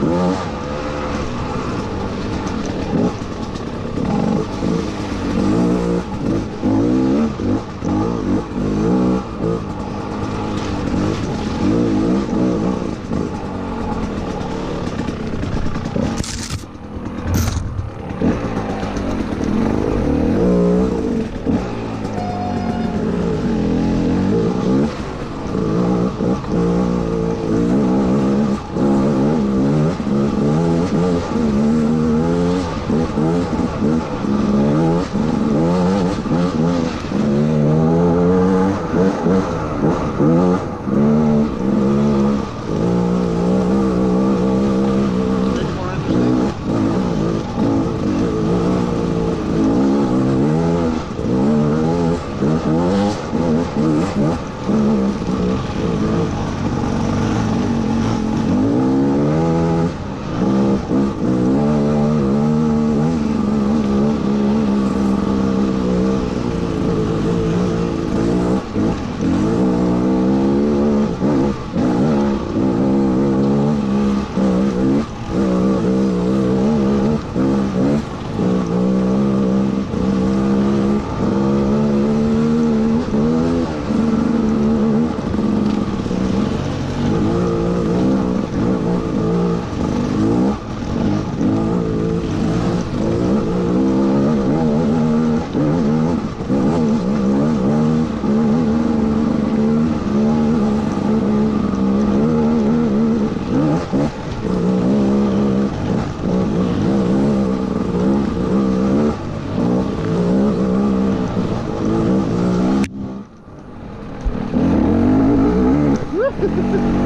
Música Woo!